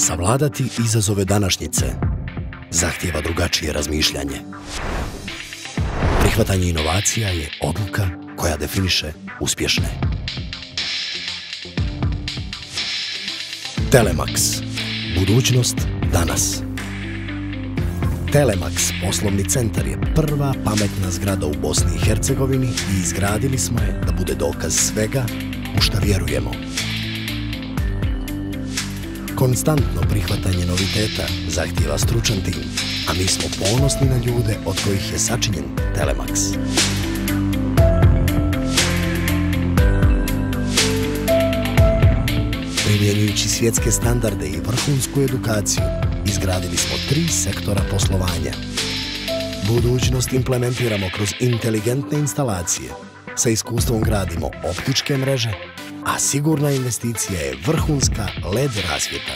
Savladati izazove današnjice zahtjeva drugačije razmišljanje. Prihvatanje inovacija je odluka koja definiše uspješne. Telemax. Budućnost danas. Telemax poslovni centar je prva pametna zgrada u Bosni i Hercegovini i izgradili smo je da bude dokaz svega u šta vjerujemo. Konstantno prihvatanje noviteta zahtjeva stručan tim, a mi smo ponosni na ljude od kojih je sačinjen Telemax. Primjenjujući svjetske standarde i vrhunsku edukaciju, izgradili smo tri sektora poslovanja. Budućnost implementiramo kroz inteligentne instalacije. Sa iskustvom gradimo optičke mreže, a sigurna investicija je vrhunska LED rasvjeta.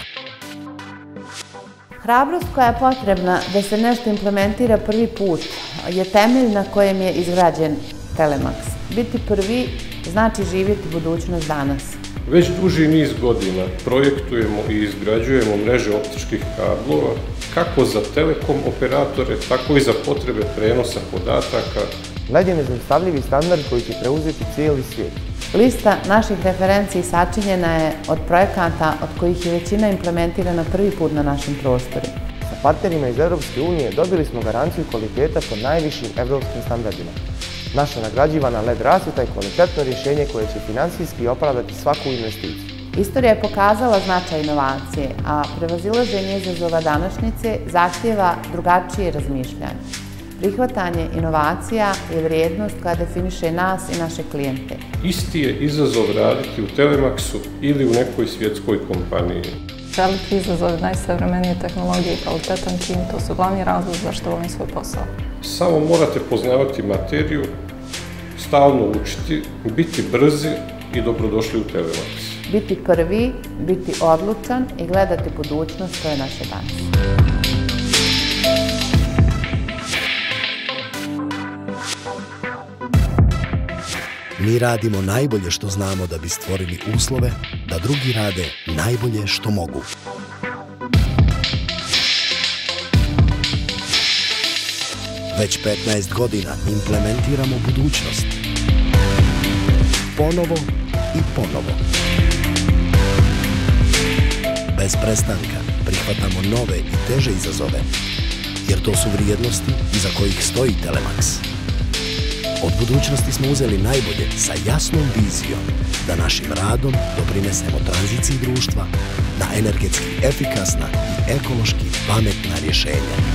Hrabrost koja je potrebna da se nešto implementira prvi put je temelj na kojem je izgrađen Telemax. Biti prvi znači živjeti budućnost danas. Već duži niz godina projektujemo i izgrađujemo mreže optičkih kablova kako za telekom operatore, tako i za potrebe prenosa podataka. LED je nezaustavljivi standard koji će preuzeti cijeli svijet. Lista naših referenciji sačinjena je od projekata od kojih je većina implementirana prvi put na našim prostorima. Sa partnerima iz Europske unije dobili smo garanciju kvaliteta po najvišim evropskim standardima. Naša nagrađivana LED rasvjeta je kvalitetno rješenje koje će financijski opravdati svaku investiciju. Istorija je pokazala značaj inovacije, a prevazilaženje izazova današnjice zahtjeva drugačije razmišljanje. Prihvatanje inovacija je vrijednost koja definiše nas i naše klijente. Isti je izazov raditi u Telemaxu ili u nekoj svjetskoj kompaniji. Veliki izazov najsavremenije tehnologije i kvalitetan tim, to su glavni razlog zašto volim svoj posao. Samo morate poznavati materiju, stalno učiti, biti brzi i dobrodošli u Telemax. Biti prvi, biti odlučan i gledati budućnost, to je naše danas. Mi radimo najbolje što znamo da bi stvorili uslove da drugi rade najbolje što mogu. Već 15 godina implementiramo budućnost. Ponovo i ponovo. Bez prestanka prihvatamo nove i teže izazove, jer to su vrijednosti iza kojih stoji Telemax. Od budućnosti smo uzeli najbolje sa jasnom vizijom da našim radom doprinesemo tranziciji društva na energetski efikasna i ekološki pametna rješenja.